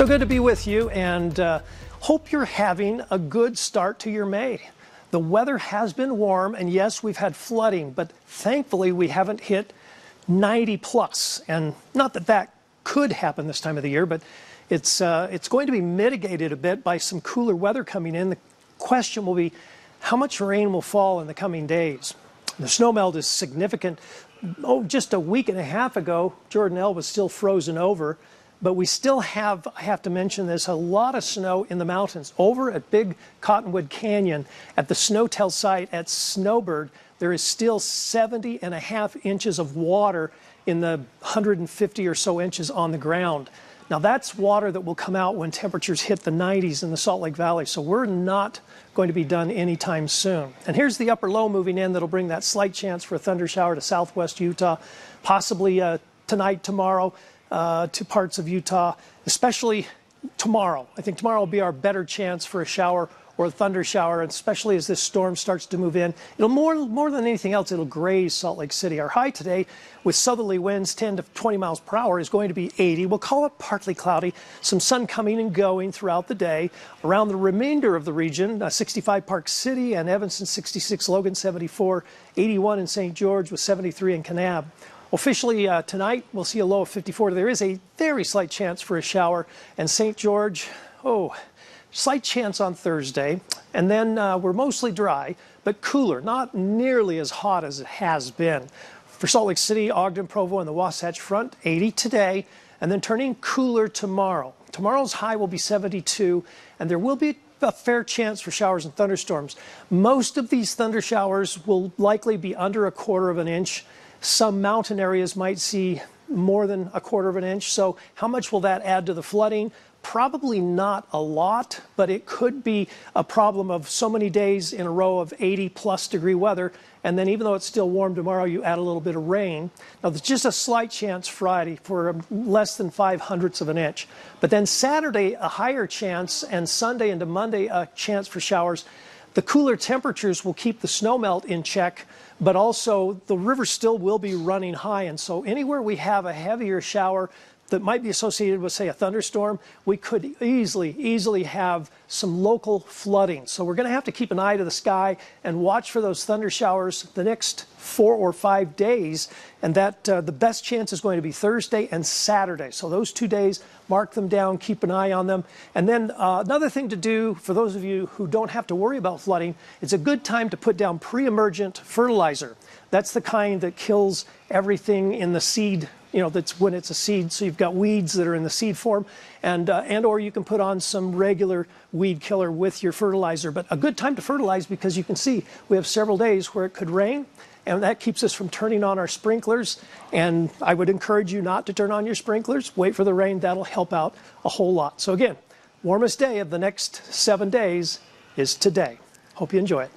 So good to be with you and uh, hope you're having a good start to your May. The weather has been warm, and yes, we've had flooding, but thankfully we haven't hit 90 plus. And not that that could happen this time of the year, but it's, uh, it's going to be mitigated a bit by some cooler weather coming in. The question will be how much rain will fall in the coming days? The snowmelt is significant. Oh, just a week and a half ago, Jordanelle was still frozen over. But we still have, I have to mention this, a lot of snow in the mountains. Over at Big Cottonwood Canyon, at the SNOTEL site at Snowbird, there is still 70 and a half inches of water in the 150 or so inches on the ground. Now that's water that will come out when temperatures hit the 90s in the Salt Lake Valley, so we're not going to be done anytime soon. And here's the upper low moving in that'll bring that slight chance for a thunder shower to southwest Utah, possibly uh, tonight, tomorrow uh, to parts of Utah, especially tomorrow. I think tomorrow will be our better chance for a shower or a thunder shower, especially as this storm starts to move in. It'll more, more than anything else, it'll graze Salt Lake City. Our high today with southerly winds 10 to 20 miles per hour is going to be 80. We'll call it partly cloudy, some sun coming and going throughout the day. Around the remainder of the region, uh, 65 Park City and Evanston 66, Logan 74, 81 in St. George with 73 in Kanab. Officially uh, tonight, we'll see a low of 54. There is a very slight chance for a shower. And St. George, oh, slight chance on Thursday. And then uh, we're mostly dry, but cooler, not nearly as hot as it has been. For Salt Lake City, Ogden, Provo, and the Wasatch Front, 80 today, and then turning cooler tomorrow. Tomorrow's high will be 72, and there will be a fair chance for showers and thunderstorms. Most of these thunder showers will likely be under a quarter of an inch. Some mountain areas might see more than a quarter of an inch. So how much will that add to the flooding? Probably not a lot, but it could be a problem of so many days in a row of 80 plus degree weather. And then even though it's still warm tomorrow, you add a little bit of rain. Now, there's just a slight chance Friday for less than five hundredths of an inch. But then Saturday, a higher chance, and Sunday into Monday, a chance for showers. The cooler temperatures will keep the snowmelt in check, but also the river still will be running high. And so anywhere we have a heavier shower, that might be associated with, say, a thunderstorm, we could easily, easily have some local flooding. So we're going to have to keep an eye to the sky and watch for those thunder showers the next four or five days. And that uh, the best chance is going to be Thursday and Saturday. So those two days, mark them down, keep an eye on them. And then uh, another thing to do for those of you who don't have to worry about flooding, it's a good time to put down pre-emergent fertilizer. That's the kind that kills everything in the seed you know, that's when it's a seed. So you've got weeds that are in the seed form, and uh, and or you can put on some regular weed killer with your fertilizer. But a good time to fertilize because you can see we have several days where it could rain, and that keeps us from turning on our sprinklers. And I would encourage you not to turn on your sprinklers. Wait for the rain. That'll help out a whole lot. So again, warmest day of the next seven days is today. Hope you enjoy it.